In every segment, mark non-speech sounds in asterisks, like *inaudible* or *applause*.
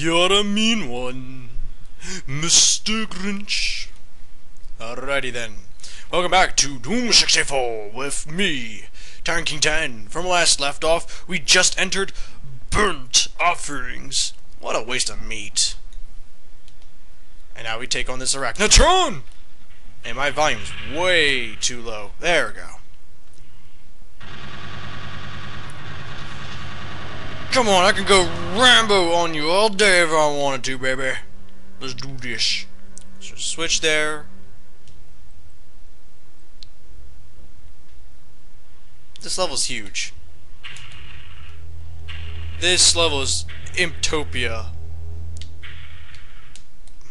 You're a mean one, Mr. Grinch. Alrighty then. Welcome back to Doom 64 with me, TyrantKing 10. From last left off, we just entered Burnt Offerings. What a waste of meat. And now we take on this Arachnotron! And my volume's way too low. There we go. Come on, I can go Rambo on you all day if I wanted to, baby. Let's do this. So switch there. This level's huge. This level is Imptopia.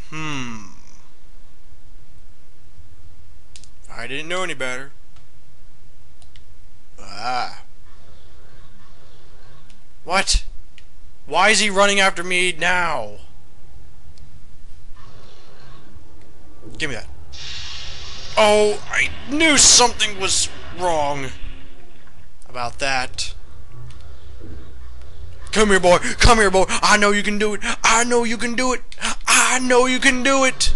Hmm. I didn't know any better. Ah. What? Why is he running after me now? Give me that. Oh, I knew something was wrong about that. Come here, boy. Come here, boy. I know you can do it. I know you can do it. I know you can do it.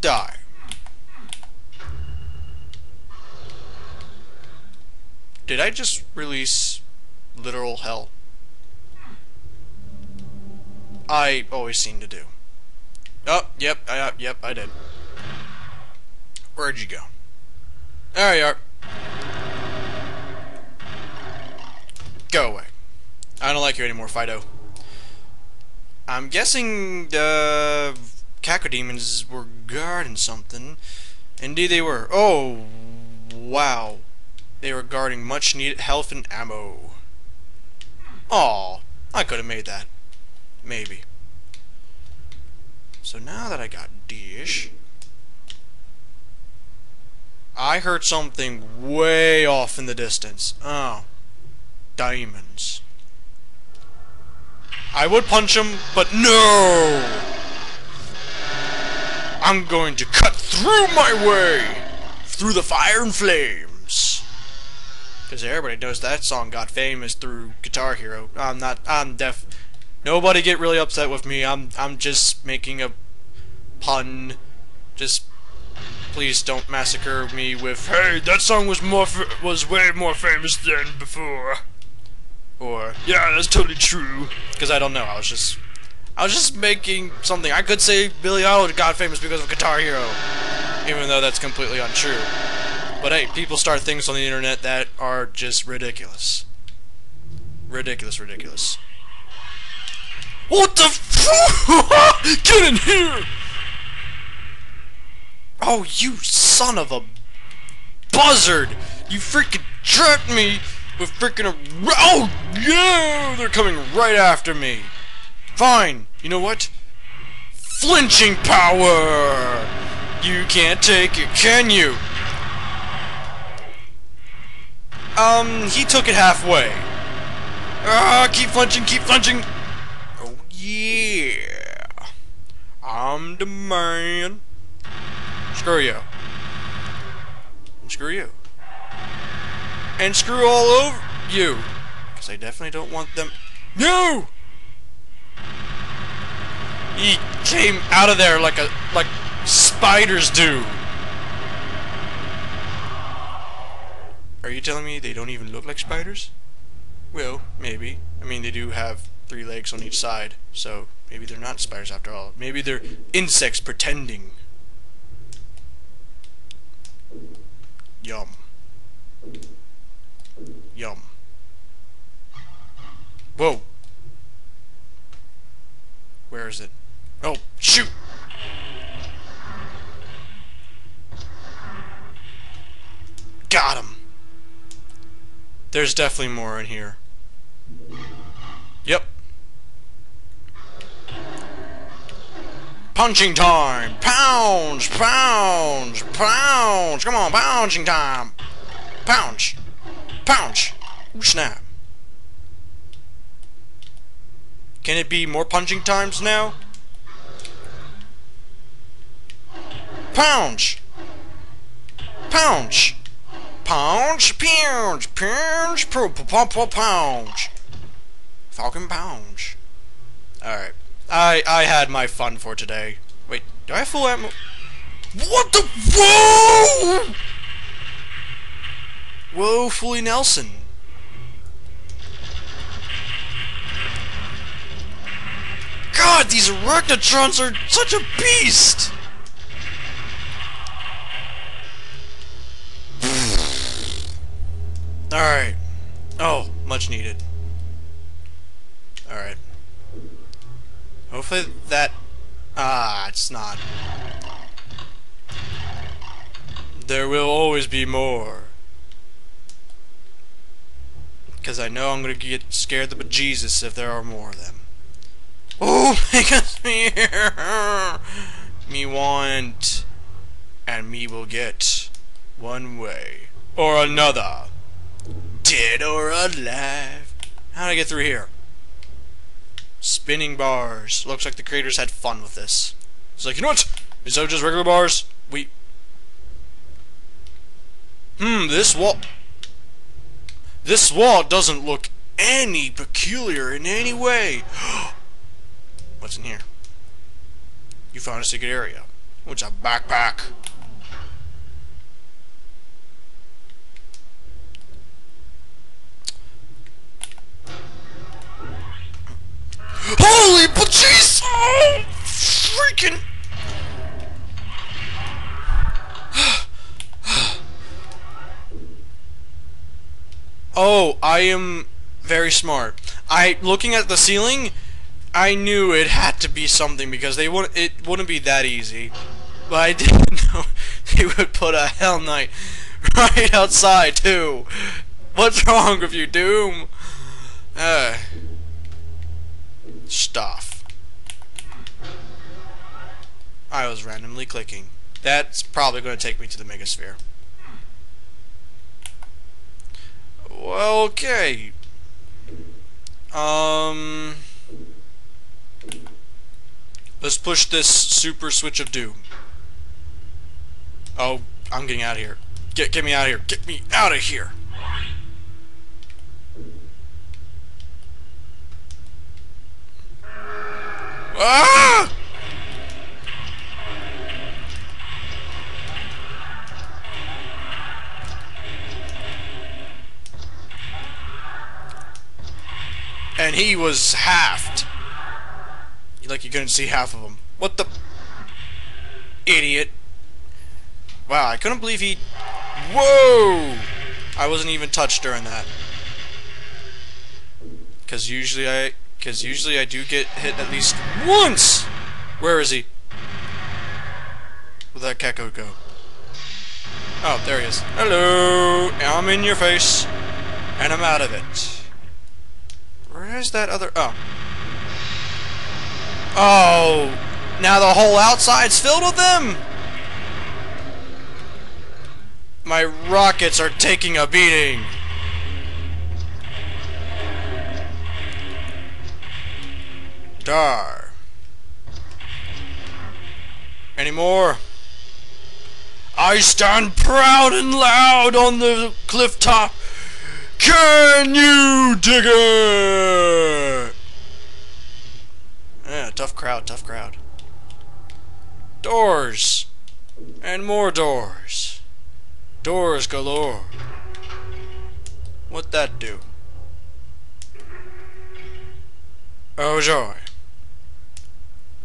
Die. Did I just release literal hell? I always seem to do. Oh, yep, I, uh, yep, I did. Where'd you go? There you are. Go away. I don't like you anymore, Fido. I'm guessing uh, the cacodemons were guarding something. Indeed they were. Oh, wow. They were guarding much needed health and ammo. Aw, I could have made that. Maybe. So now that I got Dish, I heard something way off in the distance. Oh. Diamonds. I would punch him, but no! I'm going to cut through my way! Through the fire and flames! Because everybody knows that song got famous through Guitar Hero. I'm not, I'm deaf. Nobody get really upset with me. I'm, I'm just making a pun. Just, please don't massacre me with, hey, that song was more, was way more famous than before. Or, yeah, that's totally true. Because I don't know, I was just, I was just making something. I could say Billy Idol got famous because of Guitar Hero. Even though that's completely untrue. But hey, people start things on the internet that are just ridiculous. Ridiculous, ridiculous. What the *laughs* Get in here! Oh, you son of a buzzard! You freaking trapped me with freaking a- Oh, yeah! They're coming right after me! Fine, you know what? Flinching power! You can't take it, can you? Um, he took it halfway. Ah, keep flinching, keep flinching. Yeah. I'm the man. Screw you. And screw you. And screw all over you. Because I definitely don't want them. No! He came out of there like a like spiders do. Are you telling me they don't even look like spiders? Well, maybe. I mean, they do have three legs on each side, so maybe they're not spiders after all. Maybe they're insects pretending. Yum. Yum. Whoa. Where is it? Oh, shoot! Got him! There's definitely more in here. Yep. Punching time! Pounds! Pounds! Pounds! Come on, pounding time! Pounds! Pounds! Ooh, snap. Can it be more punching times now? Pounds! Pounds! Pounds! Pounds! Pounds! Pounds! Pounds! Falcon pounds! Alright. I I had my fun for today. Wait, do I have full ammo? What the Whoa! Whoa, fully Nelson. God, these Arachnotrons are such a beast! *sighs* Alright. Oh, much needed. Hopefully that... Ah, it's not. There will always be more. Because I know I'm going to get scared the bejesus if there are more of them. Oh, *laughs* make us here! Me want... And me will get one way or another. Dead or alive. How do I get through here? Spinning bars. Looks like the creators had fun with this. It's like, you know what? Instead of just regular bars, we... Hmm, this wall... This wall doesn't look any peculiar in any way. *gasps* What's in here? You found a secret area. What's a backpack? Holy but jeez! Oh, freaking! *sighs* oh, I am very smart. I looking at the ceiling, I knew it had to be something because they wouldn't. it wouldn't be that easy. But I *laughs* didn't know they would put a Hell Knight *laughs* right outside too. What's wrong with you, Doom? Uh stuff. I was randomly clicking. That's probably going to take me to the Megasphere. Well, okay. Um... Let's push this super switch of doom. Oh, I'm getting out of here. Get get me out of here. Get me out of here. Ah! And he was halved. Like you couldn't see half of him. What the... Idiot. Wow, I couldn't believe he... Whoa! I wasn't even touched during that. Because usually I because usually I do get hit at least once! Where is he? Where'd that Caco go? Oh, there he is. Hello! I'm in your face. And I'm out of it. Where is that other... Oh. Oh! Now the whole outside's filled with them! My rockets are taking a beating! Dar. Any more? I stand proud and loud on the cliff top. Can you dig it? Yeah, tough crowd, tough crowd. Doors. And more doors. Doors galore. What that do? Oh joy.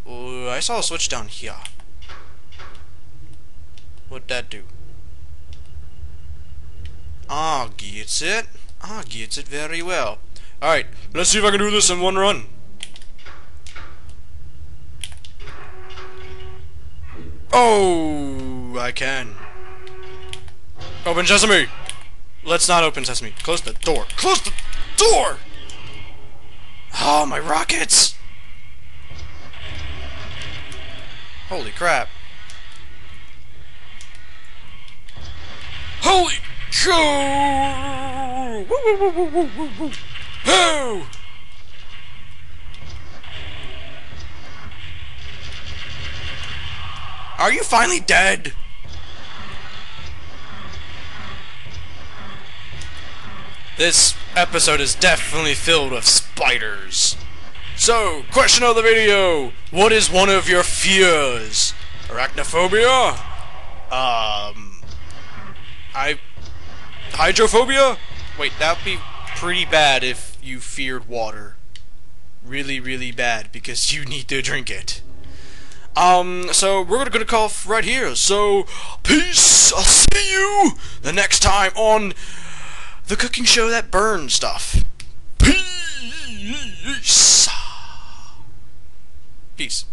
Ooh, I saw a switch down here. What'd that do? Ah, gets it. Ah, gets it very well. Alright, let's see if I can do this in one run. Oh, I can. Open sesame! Let's not open sesame. Close the door. Close the door! Oh, my rockets! Holy crap. Holy cow! Woo, woo, woo, woo, woo, woo. Oh! Are you finally dead? This episode is definitely filled with spiders. So, question of the video: What is one of your fears? Arachnophobia? Um, I hydrophobia? Wait, that'd be pretty bad if you feared water. Really, really bad because you *laughs* need to drink it. Um, so we're gonna call off right here. So, peace. I'll see you the next time on the cooking show that burns stuff. Peace. Peace.